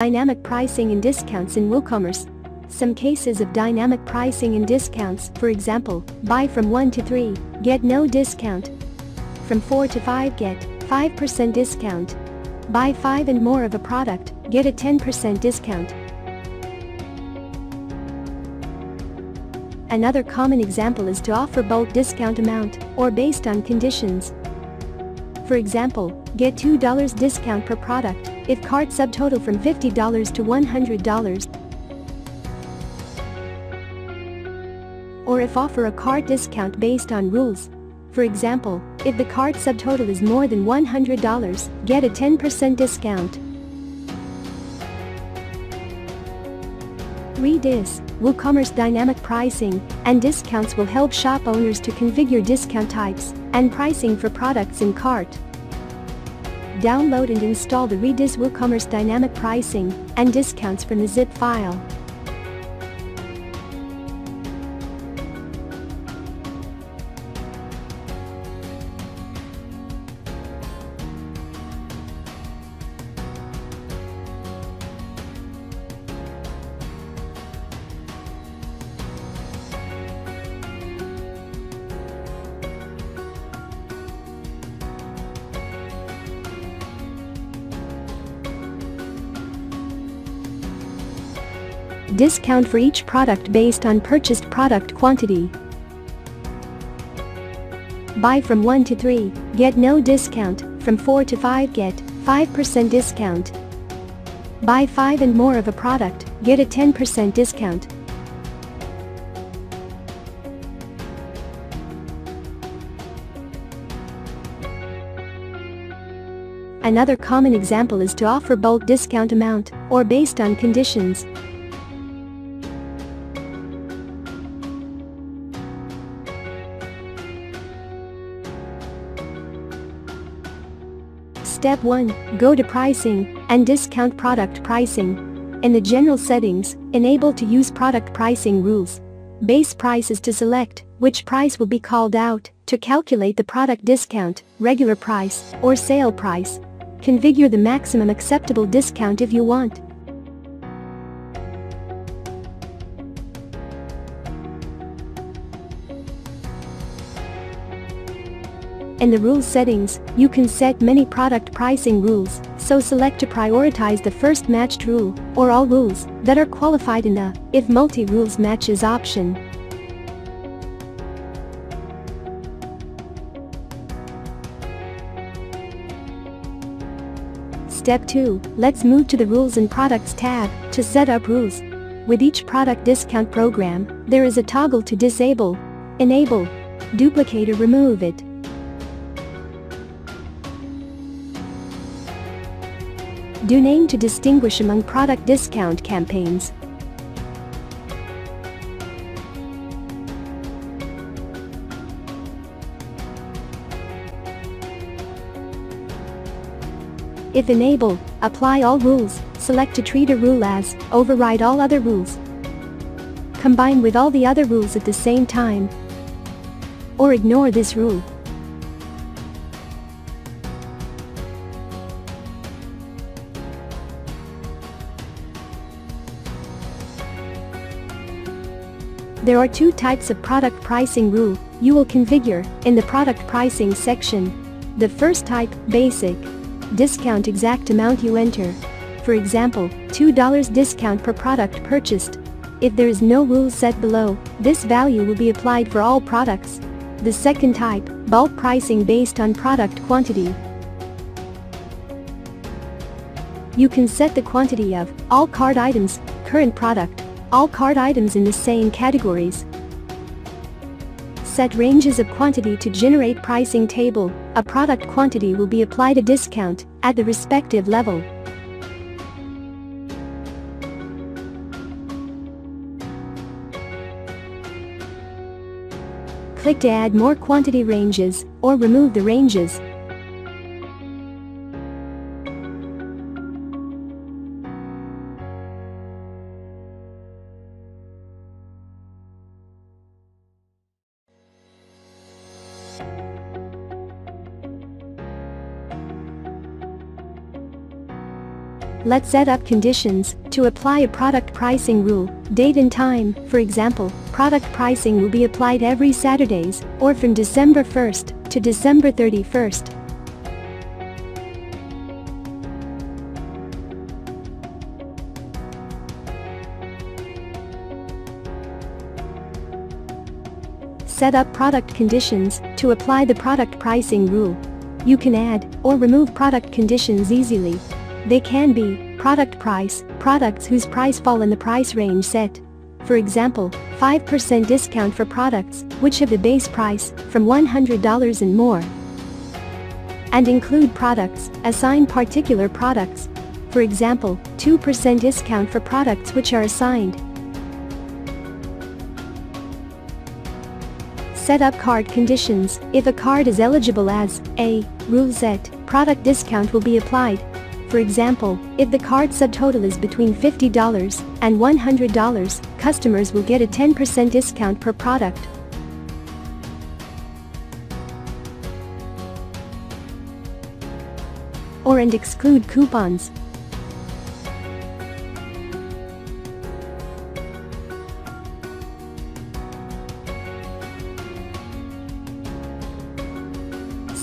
Dynamic pricing and discounts in WooCommerce. Some cases of dynamic pricing and discounts, for example, buy from 1 to 3, get no discount. From 4 to 5 get 5% discount. Buy 5 and more of a product, get a 10% discount. Another common example is to offer bulk discount amount, or based on conditions. For example, get $2 discount per product if cart subtotal from $50 to $100. Or if offer a cart discount based on rules. For example, if the cart subtotal is more than $100, get a 10% discount. Redis, WooCommerce dynamic pricing and discounts will help shop owners to configure discount types and pricing for products in cart. Download and install the Redis WooCommerce dynamic pricing and discounts from the zip file. Discount for each product based on purchased product quantity. Buy from 1 to 3, get no discount, from 4 to 5 get 5% discount. Buy 5 and more of a product, get a 10% discount. Another common example is to offer bulk discount amount, or based on conditions. Step 1. Go to Pricing and discount product pricing. In the general settings, enable to use product pricing rules. Base price is to select which price will be called out to calculate the product discount, regular price, or sale price. Configure the maximum acceptable discount if you want. In the Rules settings, you can set many product pricing rules, so select to prioritize the first matched rule, or all rules, that are qualified in the If Multi-Rules Matches option. Step 2, let's move to the Rules and Products tab, to set up rules. With each product discount program, there is a toggle to disable, enable, duplicate or remove it. Do name to distinguish among product discount campaigns. If enable, apply all rules, select to treat a rule as, override all other rules. Combine with all the other rules at the same time. Or ignore this rule. There are two types of product pricing rule you will configure in the product pricing section. The first type, basic. Discount exact amount you enter. For example, $2 discount per product purchased. If there is no rule set below, this value will be applied for all products. The second type, bulk pricing based on product quantity. You can set the quantity of all card items, current product, all card items in the same categories. Set ranges of quantity to generate pricing table, a product quantity will be applied a discount at the respective level. Click to add more quantity ranges or remove the ranges. Let's set up conditions to apply a product pricing rule, date and time, for example, product pricing will be applied every Saturdays or from December 1st to December 31st. Set up product conditions to apply the product pricing rule. You can add or remove product conditions easily they can be product price, products whose price fall in the price range set. For example, 5% discount for products which have the base price from $100 and more. And include products, assign particular products. For example, 2% discount for products which are assigned. Set up card conditions. If a card is eligible as a rule set, product discount will be applied for example, if the card subtotal is between $50 and $100, customers will get a 10% discount per product. Or and exclude coupons.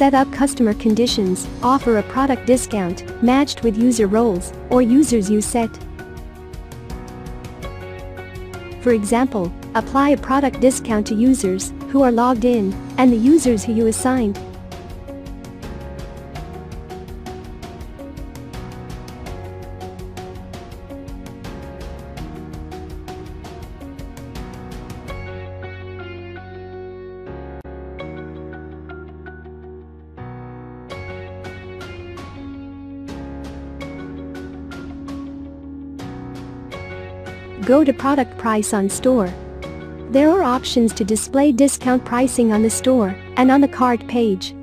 Set up customer conditions, offer a product discount, matched with user roles, or users you set. For example, apply a product discount to users who are logged in and the users who you assigned. Go to product price on store. There are options to display discount pricing on the store and on the cart page.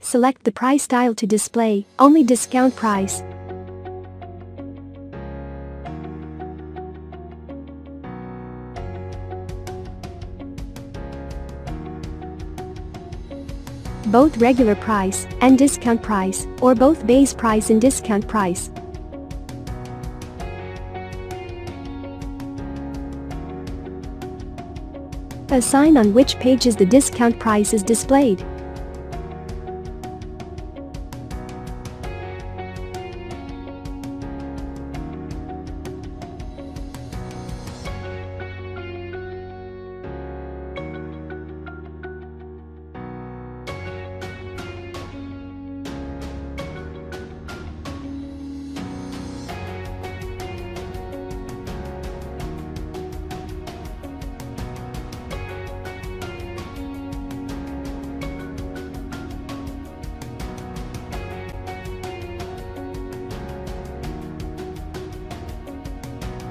Select the price style to display only discount price both regular price and discount price, or both base price and discount price. Assign on which pages the discount price is displayed.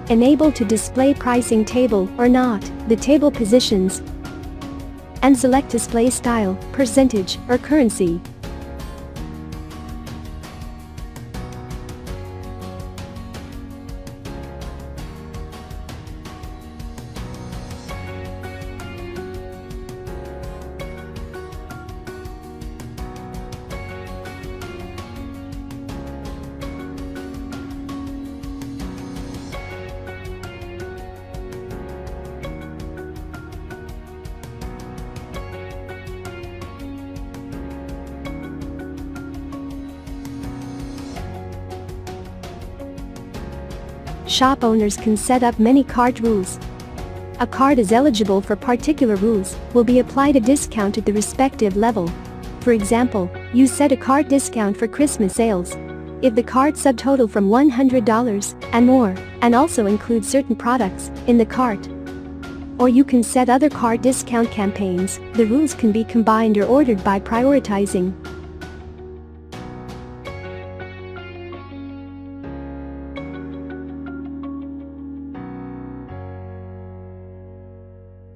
Enable to display pricing table or not, the table positions, and select display style, percentage, or currency. Shop owners can set up many card rules. A card is eligible for particular rules will be applied a discount at the respective level. For example, you set a card discount for Christmas sales. If the card subtotal from $100 and more, and also includes certain products in the cart. Or you can set other card discount campaigns, the rules can be combined or ordered by prioritizing.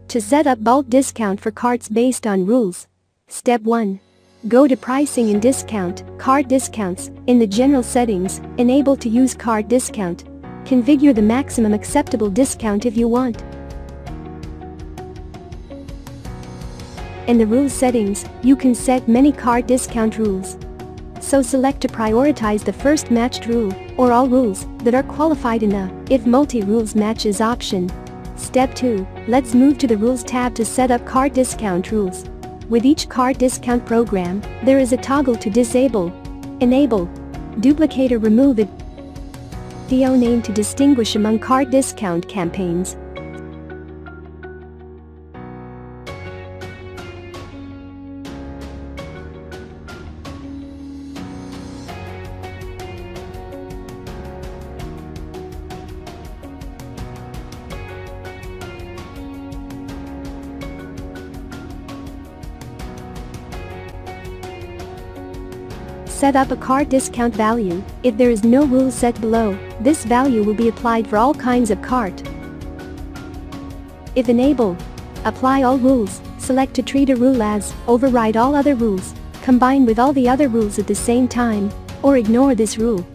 To set up bulk discount for carts based on rules. Step 1. Go to Pricing and Discount, Cart Discounts, in the General Settings, enable to use cart discount. Configure the maximum acceptable discount if you want. In the rules settings, you can set many cart discount rules. So select to prioritize the first matched rule, or all rules, that are qualified in a, if multi-rules matches option. Step 2, let's move to the Rules tab to set up card discount rules. With each card discount program, there is a toggle to disable, enable, duplicate or remove it. DO name to distinguish among card discount campaigns. Set up a card discount value, if there is no rule set below, this value will be applied for all kinds of cart. If enable, apply all rules, select to treat a rule as, override all other rules, combine with all the other rules at the same time, or ignore this rule.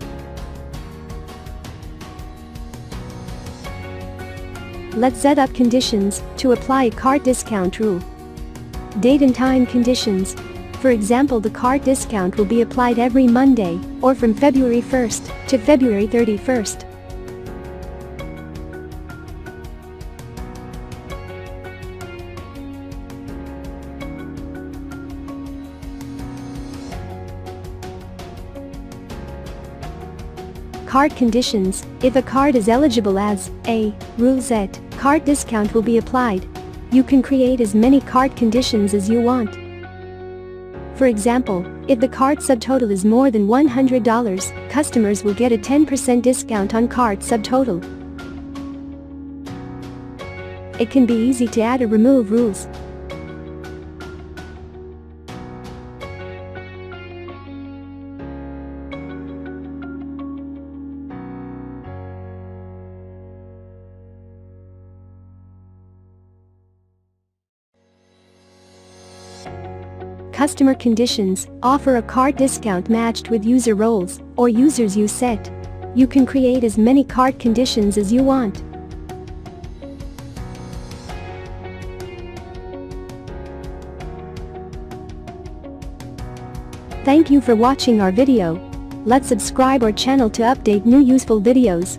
Let's set up conditions to apply a cart discount rule. Date and time conditions, for example the card discount will be applied every Monday, or from February 1st to February 31st. Card conditions, if a card is eligible as a rule set, card discount will be applied. You can create as many card conditions as you want. For example, if the cart subtotal is more than $100, customers will get a 10% discount on cart subtotal. It can be easy to add or remove rules. Customer conditions offer a card discount matched with user roles or users you set. You can create as many card conditions as you want. Thank you for watching our video. Let's subscribe our channel to update new useful videos.